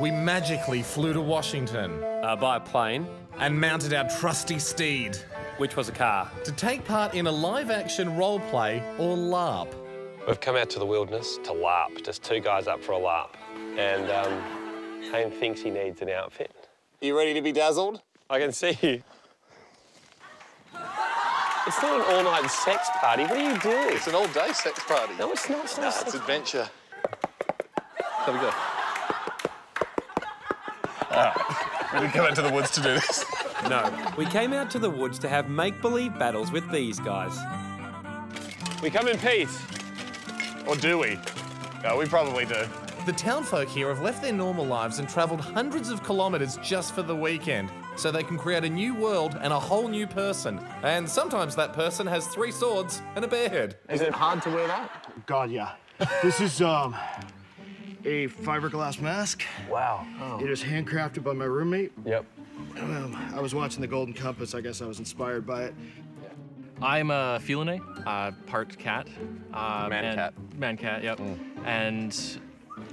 we magically flew to Washington Uh, by plane, and mounted our trusty steed which was a car. to take part in a live action role play or LARP. We've come out to the wilderness to LARP, just two guys up for a LARP. And um, Hayne thinks he needs an outfit. You ready to be dazzled? I can see you. It's not an all-night sex party. What are you doing? It's an all-day sex party. No, it's not. It's not a sex it's adventure. There we go. We didn't come out to the woods to do this. No, we came out to the woods to have make-believe battles with these guys. We come in peace. Or do we? No, we probably do. The townfolk here have left their normal lives and travelled hundreds of kilometres just for the weekend, so they can create a new world and a whole new person. And sometimes that person has three swords and a bear head. Is it hard to wear that? God, yeah. This is um a fiberglass mask. Wow. It is handcrafted by my roommate. Yep. Um, I was watching The Golden Compass. I guess I was inspired by it. I'm a feline, uh, part cat. Uh, Man and- cat. Man cat, yep. And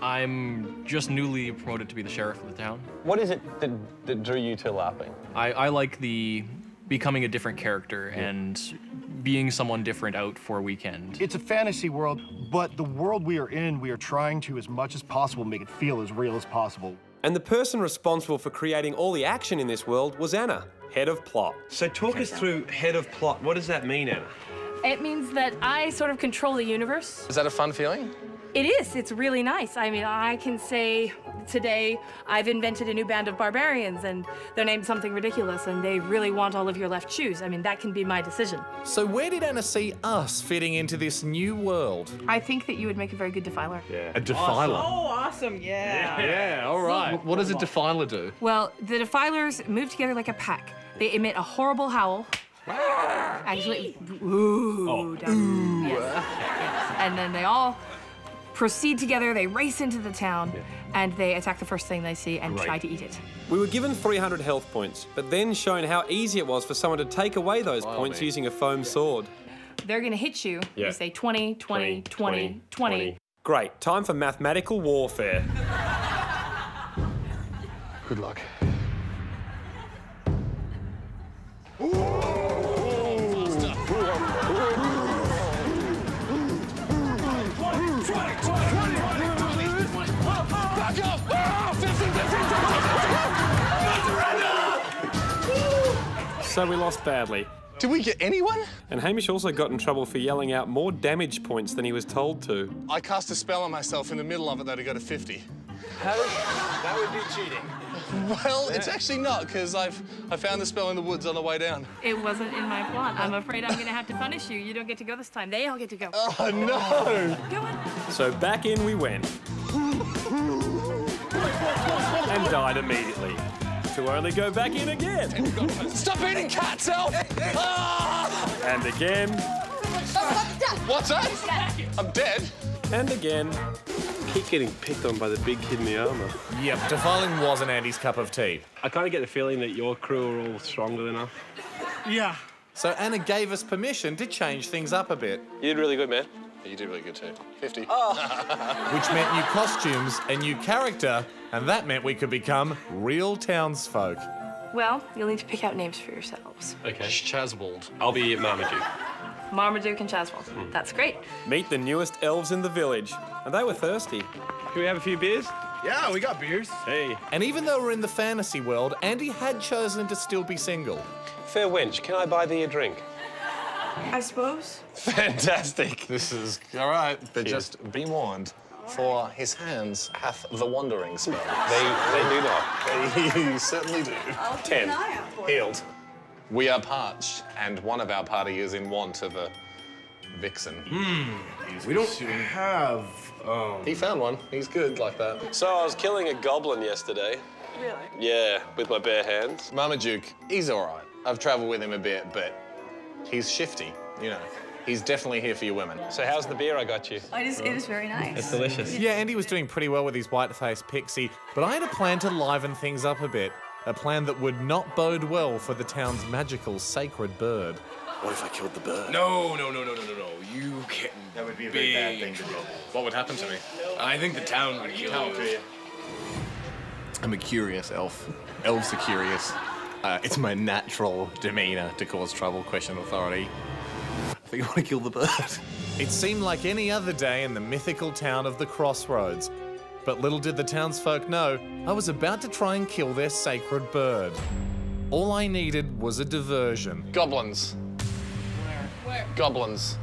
I'm just newly promoted to be the sheriff of the town. What is it that, that drew you to LARPing? I, I like the becoming a different character and being someone different out for a weekend. It's a fantasy world, but the world we are in, we are trying to, as much as possible, make it feel as real as possible. And the person responsible for creating all the action in this world was Anna, head of plot. So talk us through head of plot. What does that mean, Anna? It means that I sort of control the universe. Is that a fun feeling? It is. It's really nice. I mean, I can say today I've invented a new band of barbarians and they're named something ridiculous and they really want all of your left shoes. I mean, that can be my decision. So, where did Anna see us fitting into this new world? I think that you would make a very good defiler. Yeah. A defiler. Oh, awesome, yeah. Yeah, all right. What does a defiler do? Well, the defilers move together like a pack. They emit a horrible howl. Ah. Actually, ooh, down- yes, yes. And then they all proceed together. They race into the town, and they attack the first thing they see and try to eat it. We were given 300 health points, but then shown how easy it was for someone to take away those points using a foam sword. They're gonna hit you. Yeah. You say 20, 20, 20, 20. Great, time for mathematical warfare. Good luck. So we lost badly. Did we get anyone? And Hamish also got in trouble for yelling out more damage points than he was told to. I cast a spell on myself in the middle of it though to go to 50. that would be cheating. Well, it's actually not because I've I found the spell in the woods on the way down. It wasn't in my plot. I'm afraid I'm gonna have to punish you. You don't get to go this time. They all get to go. Oh no! Go on. So back in we went. and died immediately. To only go back in again. Stop eating cats, Elf! Ah! And again. What's that? I'm dead. And again. Keep getting picked on by the big kid in the armour. Yep, defiling wasn't Andy's cup of tea. I kind of get the feeling that your crew are all stronger than us. Yeah. So, Anna gave us permission to change things up a bit, You did really good, man. You did really good too. 50. which meant new costumes, a new character, and that meant we could become real townsfolk. Well, you'll need to pick out names for yourselves. Okay. Chasbold. I'll be Marmaduke. Marmaduke and Chaswell. Hmm. That's great. Meet the newest elves in the village. And they were thirsty. Can we have a few beers? Yeah, we got beers. Hey. And even though we're in the fantasy world, Andy had chosen to still be single. Fair wench, can I buy thee a drink? I suppose. Fantastic. This is all right, but just be warned. For his hands hath the wandering spell. They, they do not. They certainly do. I'll Ten. an eye out for you. Healed. We are parched, and one of our party is in want of a vixen. Hmm. We don't have. Um, he found one. He's good like that. So I was killing a goblin yesterday. Really? Yeah, with my bare hands. Marmaduke, he's all right. I've travelled with him a bit, but he's shifty, you know. He's definitely here for your women. So how's the beer I got you? It is, it is very nice. It's delicious. Yeah, Andy was doing pretty well with his white-faced pixie, but I had a plan to liven things up a bit. A plan that would not bode well for the town's magical sacred bird. What if I killed the bird? No, no, no, no, no, no, no. You can't. That would be a very very bad bad thing thing to do. What would happen to me? I think the town would kill you. I'm a curious elf. Elves are curious. Uh, it's my natural demeanor to cause trouble, question authority. I think I want to kill the bird. It seemed like any other day in the mythical town of the Crossroads. But little did the townsfolk know, I was about to try and kill their sacred bird. All I needed was a diversion. Goblins. Where? Goblins.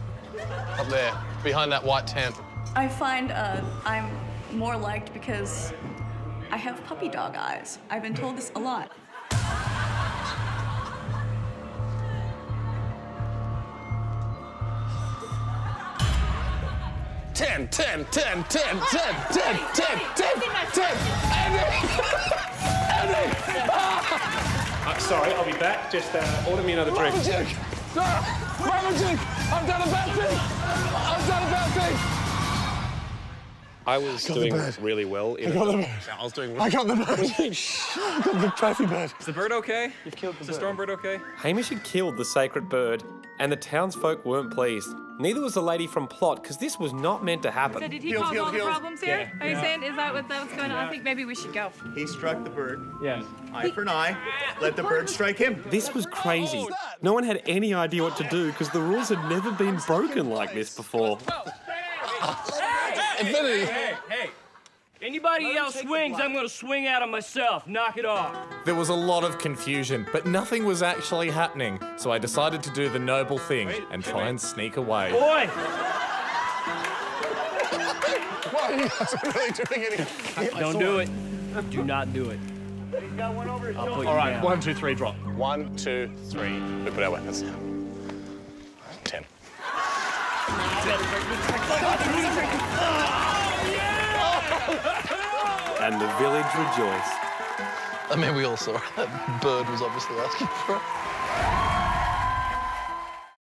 Up there, behind that white tent. I find uh, I'm more liked because I have puppy dog eyes. I've been told this a lot. 10, 10, 10, 10, 10, 10, 10, 10, 10, 10, Andy! Andy! Uh, sorry, I'll be back. Just uh, order me another drink. Marmaduke! Ah, Marmaduke! I've done a bad thing! I've done a bad thing! I was doing really well. In I got the bird. I was doing. I got the bird. I got the trophy bird. Is the bird okay? You've killed the Is the storm bird okay? Hamish had killed the sacred bird, and the townsfolk weren't pleased. Neither was the lady from Plot, because this was not meant to happen. So did he Heels, cause heels, all the problems here? Are you saying is that what, that what's going on? I think maybe we should go. He struck the bird. Yes. Eye for an eye. Let the bird strike him. This was crazy. No one had any idea what to do because the rules had never been broken like this before. Infinity! Hey, hey. Anybody else swings, I'm gonna swing at him myself. Knock it off. There was a lot of confusion, but nothing was actually happening, so I decided to do the noble thing and try and sneak away. Boy! Why are you guys really doing anything? Don't do it. Do not do it. I'll put you All right, down. one, two, three, drop. One, two, three. We put our weapons down. And the village rejoiced. I mean, we all saw it. That bird was obviously asking for it.